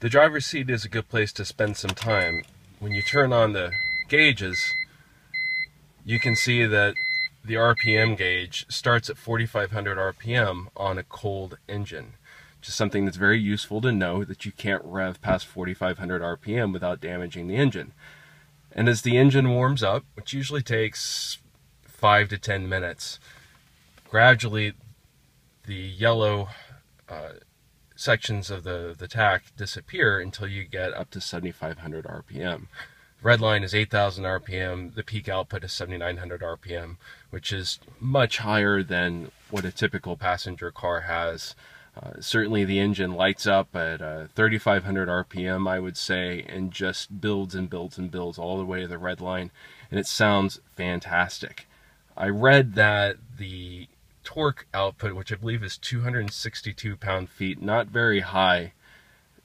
The driver's seat is a good place to spend some time. When you turn on the gauges, you can see that the RPM gauge starts at 4,500 RPM on a cold engine. Just something that's very useful to know that you can't rev past 4,500 RPM without damaging the engine. And as the engine warms up, which usually takes five to 10 minutes, gradually the yellow uh, sections of the, the tach disappear until you get up to 7,500 RPM. Red line is 8,000 RPM. The peak output is 7,900 RPM, which is much higher than what a typical passenger car has. Uh, certainly, the engine lights up at uh, 3,500 RPM, I would say, and just builds and builds and builds all the way to the red line, and it sounds fantastic. I read that the torque output, which I believe is 262 pound feet, not very high.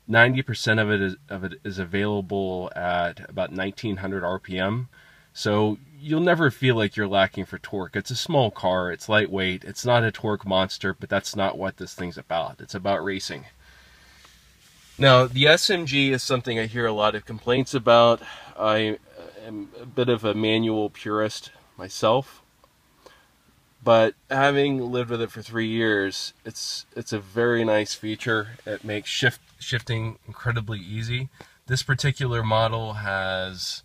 90% of it is of it is available at about 1900 RPM. So you'll never feel like you're lacking for torque. It's a small car, it's lightweight, it's not a torque monster, but that's not what this thing's about. It's about racing. Now, the SMG is something I hear a lot of complaints about. I am a bit of a manual purist myself, but having lived with it for three years, it's it's a very nice feature. It makes shift shifting incredibly easy. This particular model has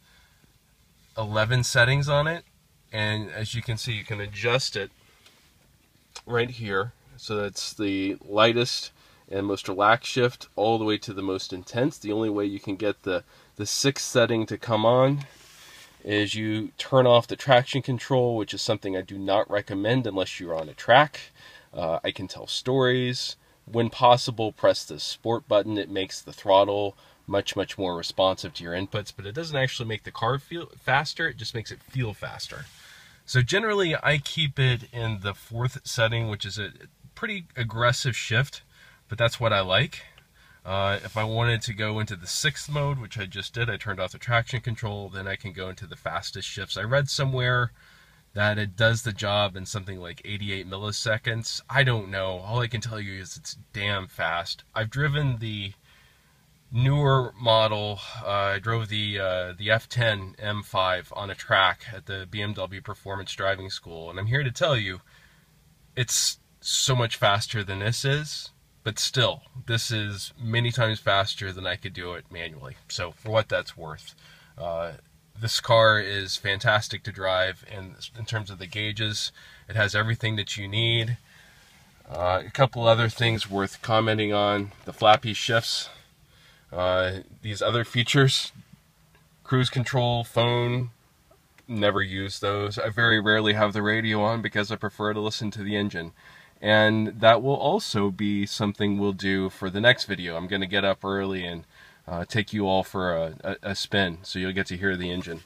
11 settings on it and as you can see you can adjust it right here so that's the lightest and most relaxed shift all the way to the most intense the only way you can get the the sixth setting to come on is you turn off the traction control which is something I do not recommend unless you're on a track. Uh, I can tell stories. When possible press the sport button. It makes the throttle much much more responsive to your inputs but it doesn't actually make the car feel faster. It just makes it feel faster. So generally I keep it in the fourth setting which is a pretty aggressive shift but that's what I like uh, if I wanted to go into the sixth mode which I just did I turned off the traction control then I can go into the fastest shifts I read somewhere that it does the job in something like 88 milliseconds. I don't know. All I can tell you is it's damn fast. I've driven the newer model. Uh, I drove the uh, the F10 M5 on a track at the BMW Performance Driving School, and I'm here to tell you, it's so much faster than this is. But still, this is many times faster than I could do it manually. So for what that's worth, uh, this car is fantastic to drive. And in terms of the gauges, it has everything that you need. Uh, a couple other things worth commenting on: the flappy shifts uh, these other features, cruise control, phone, never use those. I very rarely have the radio on because I prefer to listen to the engine. And that will also be something we'll do for the next video. I'm going to get up early and uh, take you all for a, a, a spin so you'll get to hear the engine.